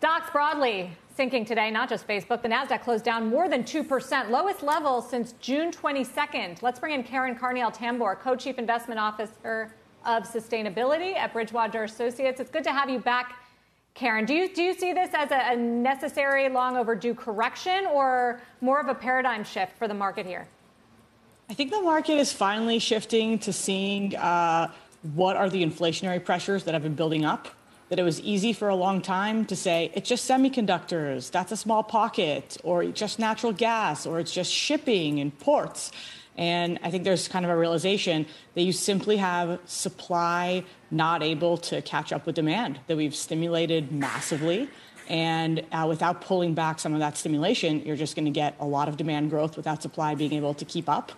Stocks broadly sinking today, not just Facebook. The Nasdaq closed down more than 2%, lowest level since June 22nd. Let's bring in Karen Karniol-Tambour, co-chief investment officer of sustainability at Bridgewater Associates. It's good to have you back, Karen. Do you do you see this as a, a necessary, long overdue correction, or more of a paradigm shift for the market here? I think the market is finally shifting to seeing uh, what are the inflationary pressures that have been building up that it was easy for a long time to say it's just semiconductors, that's a small pocket, or just natural gas, or it's just shipping and ports. And I think there's kind of a realization that you simply have supply not able to catch up with demand, that we've stimulated massively. And uh, without pulling back some of that stimulation, you're just going to get a lot of demand growth without supply being able to keep up.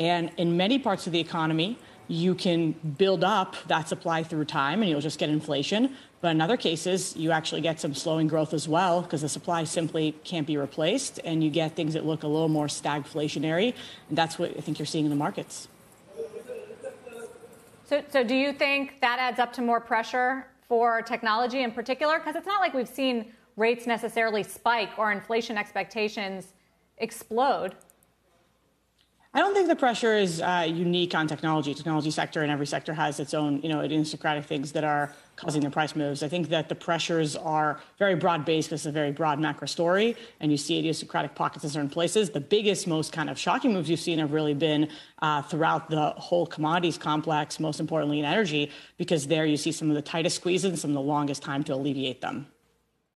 And in many parts of the economy, you can build up that supply through time and you'll just get inflation. But in other cases, you actually get some slowing growth as well because the supply simply can't be replaced and you get things that look a little more stagflationary. And that's what I think you're seeing in the markets. So, so do you think that adds up to more pressure for technology in particular? Because it's not like we've seen rates necessarily spike or inflation expectations explode. I don't think the pressure is uh, unique on technology. Technology sector and every sector has its own, you know, idiosyncratic things that are causing the price moves. I think that the pressures are very broad based because it's a very broad macro story, and you see idiosyncratic pockets in certain places. The biggest, most kind of shocking moves you've seen have really been uh, throughout the whole commodities complex, most importantly in energy, because there you see some of the tightest squeezes and some of the longest time to alleviate them.